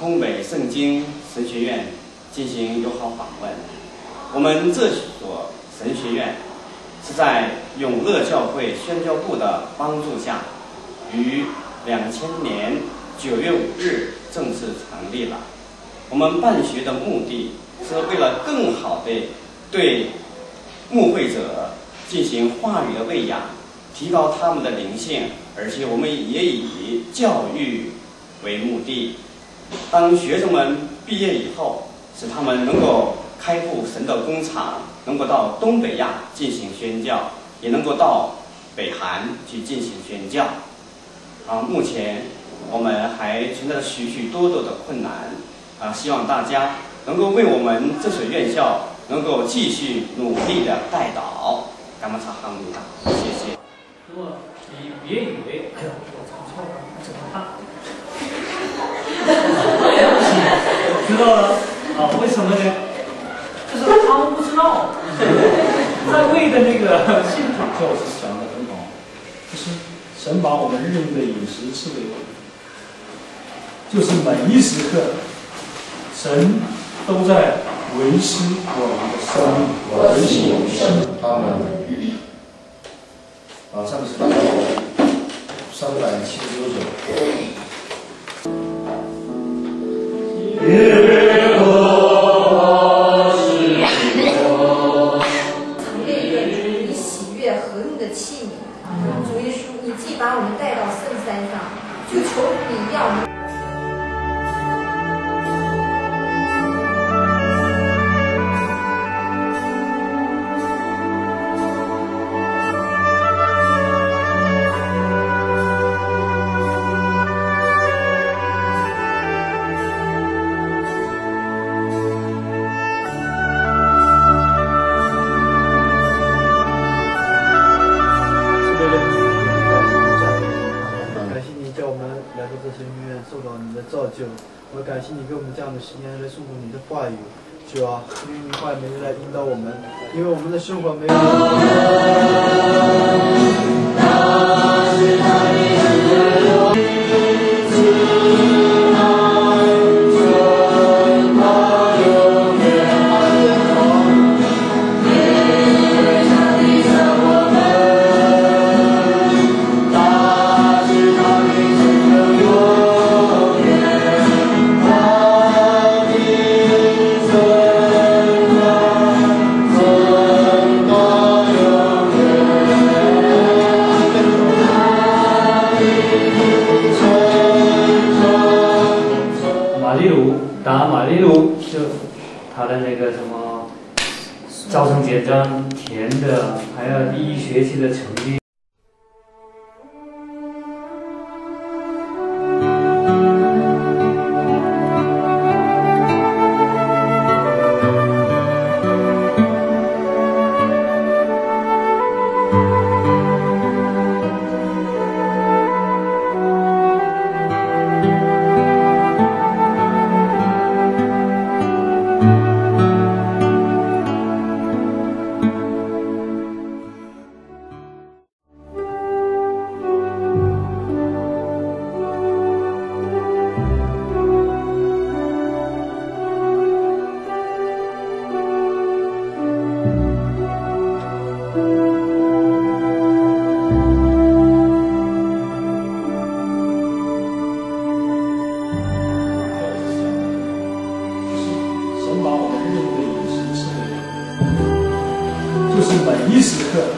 通北圣经神学院进行友好访问。我们这所神学院是在永乐教会宣教部的帮助下，于两千年九月五日正式成立了。我们办学的目的是为了更好的对慕会者进行话语的喂养，提高他们的灵性，而且我们也以教育为目的。当学生们毕业以后，使他们能够开赴神的工厂，能够到东北亚进行宣教，也能够到北韩去进行宣教。啊，目前我们还存在着许许多多的困难，啊，希望大家能够为我们这所院校能够继续努力的带导。干嘛查行路的？谢谢。如果你别以为，哎呦，我唱错了，怎么办？对不起，知道了啊？为什么呢？就是他们不知道，在位的那个信徒教师讲的很好，就是神把我们日用的饮食赐给我们，就是每一时刻，神都在维持我们的生命，维持。他们啊，上次三百七十九首。耶和华是你吗？曾被用于喜悦和用的器皿。主耶稣，你既把我们带到圣山上，就求你要。我感谢你给我们这样的时间来诵读你的话语，主啊，因为你话语每日来引导我们，因为我们的生活没有。就他的那个什么招生简章填的，还有第一学期的成绩。刻，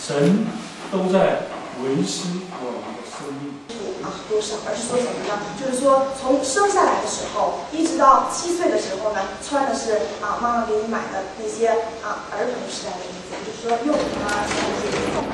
神都在维持我们的生命。啊，多少，而是说什么呢？就是说从生下来的时候，一直到七岁的时候呢，穿的是啊妈妈给你买的那些啊儿童时代的衣服，就是说用啊穿的这些。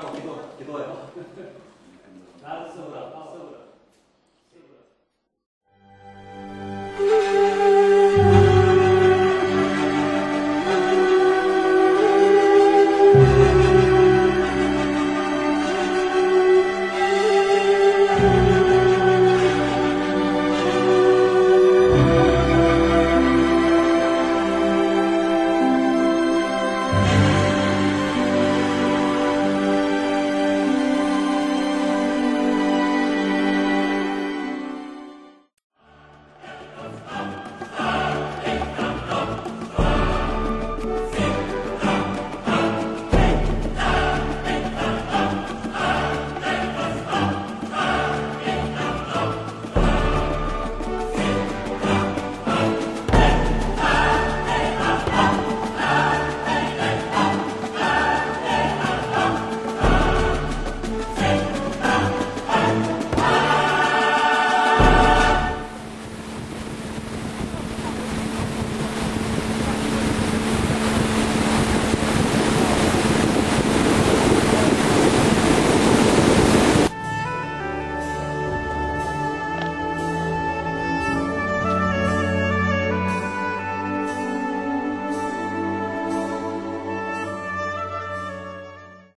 tako, kdo, kdo je? Rád se vrát.